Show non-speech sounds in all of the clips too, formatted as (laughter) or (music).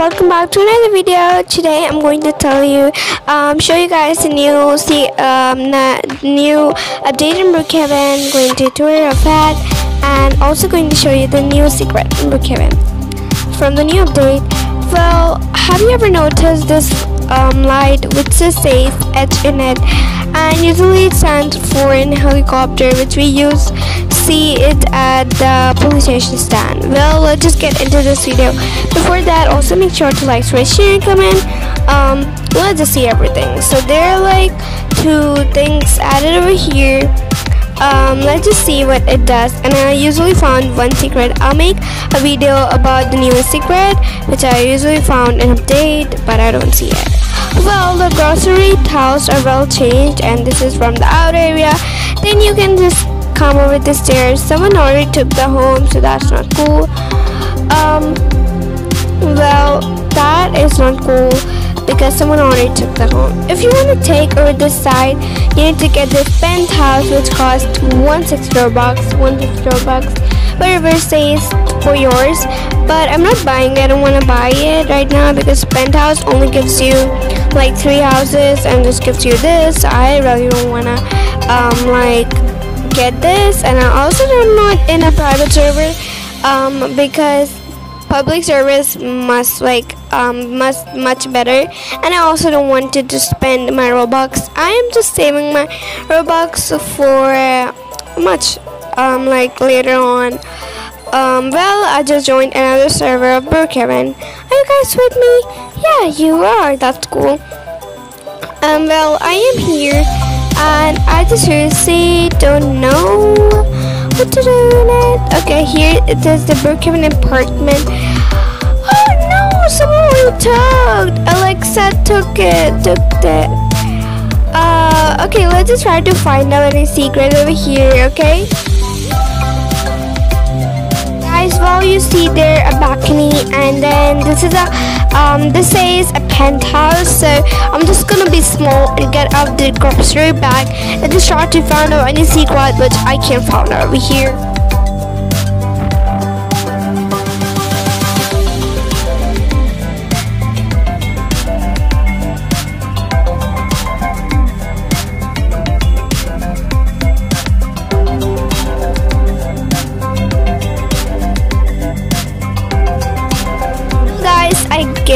Welcome back to another video. Today I'm going to tell you, um, show you guys the new, see, um, new update in Brookhaven, going to tour of that, and also going to show you the new secret in Brookhaven. From the new update, well, have you ever noticed this um, light which says safe etched in it? And usually it stands for an helicopter, which we use see it at the police station stand. Well, let's just get into this video. Before that, also make sure to like, share, and comment. Um, let's just see everything. So there are like two things added over here. Um, let's just see what it does and I usually found one secret I'll make a video about the newest secret which I usually found an update but I don't see it well the grocery tiles are well changed and this is from the out area then you can just come over the stairs. Someone already took the home, so that's not cool. Um, well, that is not cool because someone already took the home. If you want to take over this side, you need to get this penthouse which costs 160 Robux, 150 Robux. Whatever says for yours, but I'm not buying it. I don't want to buy it right now because penthouse only gives you like three houses and just gives you this. I really don't want to um like get this and I also don't know it in a private server um, because public service must like um, must much better and I also don't want to just spend my robux I am just saving my robux for uh, much um, like later on um, well I just joined another server of Brookhaven are you guys with me yeah you are that's cool um, well I am here and I just seriously don't know what to do. Okay, here it says the Brookhaven apartment. Oh no, someone took. Alexa took it, took it. Uh, okay, let's just try to find out any secret over here, okay? Well. You see there a balcony and then this is a um, this is a penthouse. So I'm just gonna be small and get out the grocery bag and just try to find out any secret which I can't find over here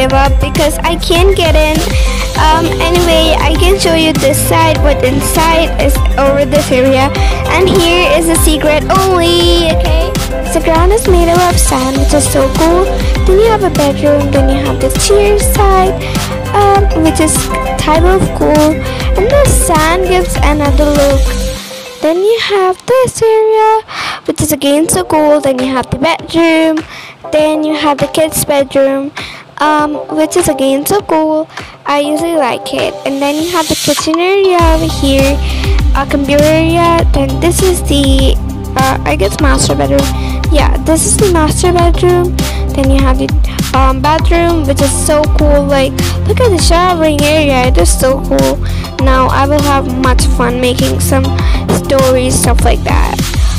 give up because I can't get in. Um, anyway, I can show you this side, what inside is over this area. And here is a secret only, okay? The ground is made up of sand, which is so cool. Then you have a bedroom, then you have the chair side, um, which is type of cool. And the sand gives another look. Then you have this area, which is again so cool. Then you have the bedroom. Then you have the kids' bedroom um, which is again so cool. I usually like it. And then you have the kitchen area over here, a computer area. Then this is the, uh, I guess master bedroom. Yeah, this is the master bedroom. Then you have the um, bathroom, which is so cool. Like, look at the showering area. It is so cool. Now I will have much fun making some stories, stuff like that.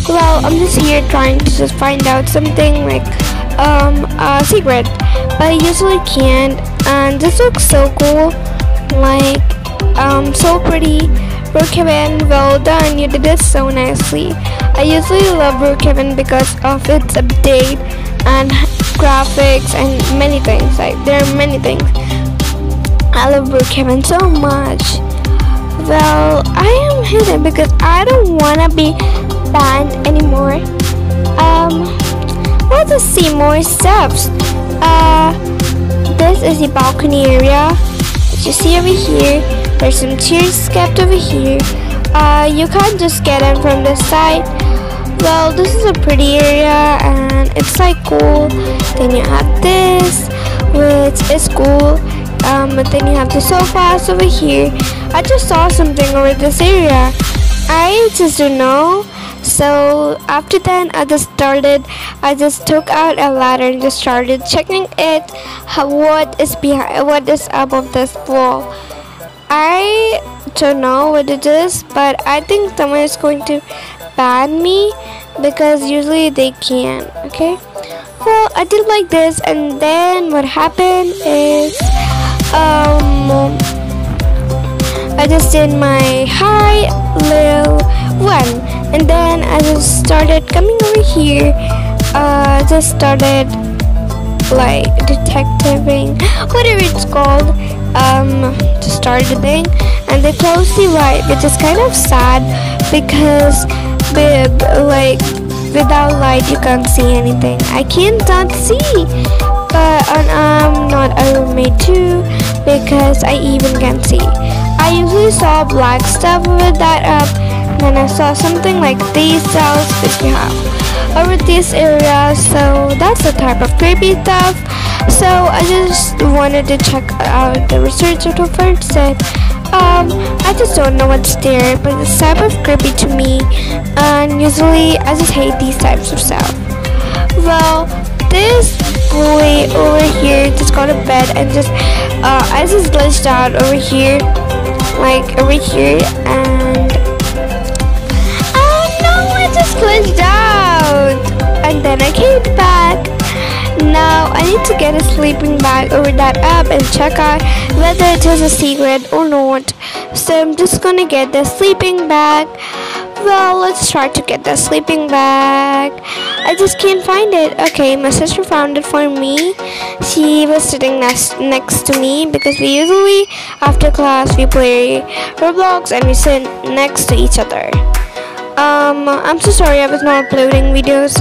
Well, I'm just here trying to just find out something like um, a secret but I usually can't and this looks so cool like um so pretty. Brookhaven well done you did this so nicely. I usually love Brookhaven because of its update and graphics and many things like there are many things. I love Brookhaven so much. Well I am hidden because I don't want to be banned anymore. Um let's just see more steps uh, this is the balcony area. You see over here, there's some chairs kept over here. Uh, you can't just get in from this side. Well, this is a pretty area and it's like cool. Then you have this, which is cool. Um, but then you have the sofas over here. I just saw something over this area. I just don't know so after that i just started i just took out a ladder and just started checking it how, what is behind what is above this wall i don't know what it is, but I think someone is going to ban me because usually they can. Okay. Well, I did like this, and then what happened is, um, I just did my high, little one, and then I just started coming over here. Uh, just started like detectiving, (gasps) whatever it's called, um, to start the thing, and they closed the light, which is kind of sad because, like without light you can't see anything. I can't see, but I'm not a roommate too because I even can see. I usually saw black stuff with that up, then I saw something like these cells which we have over this area so that's the type of creepy stuff. So I just wanted to check out the research of first set um I just don't know what's there but it's type of creepy to me and usually I just hate these types of stuff. Well this boy over here just got a bed and just uh, I just glitched out over here like over here and then I came back. Now I need to get a sleeping bag over that app and check out whether it is a secret or not. So I'm just gonna get the sleeping bag. Well let's try to get the sleeping bag. I just can't find it. Okay my sister found it for me. She was sitting next next to me because we usually after class we play Roblox and we sit next to each other um I'm so sorry I was not uploading videos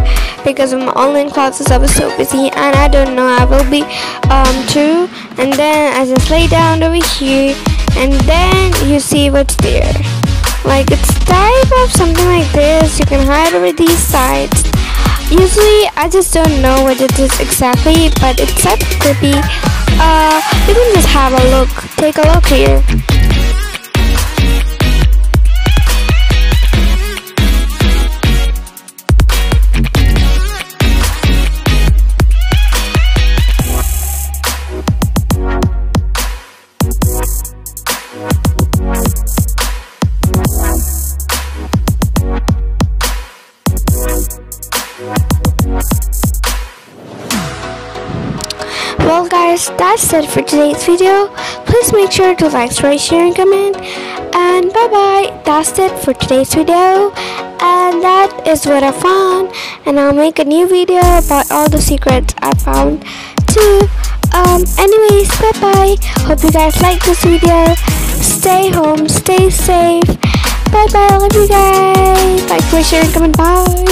because of my online classes I was so busy and I don't know I will be um too. And then I just lay down over here and then you see what's there. Like it's type of something like this you can hide over these sides. Usually I just don't know what it is exactly but it's type creepy. Uh you can just have a look take a look here Well guys, that's it for today's video. Please make sure to like, share, share and comment. And bye bye. That's it for today's video. And that is what I found. And I'll make a new video about all the secrets I found too. Um, anyways, bye bye. Hope you guys like this video. Stay home, stay safe. Bye bye. I love you guys. Like, share, share and comment. Bye.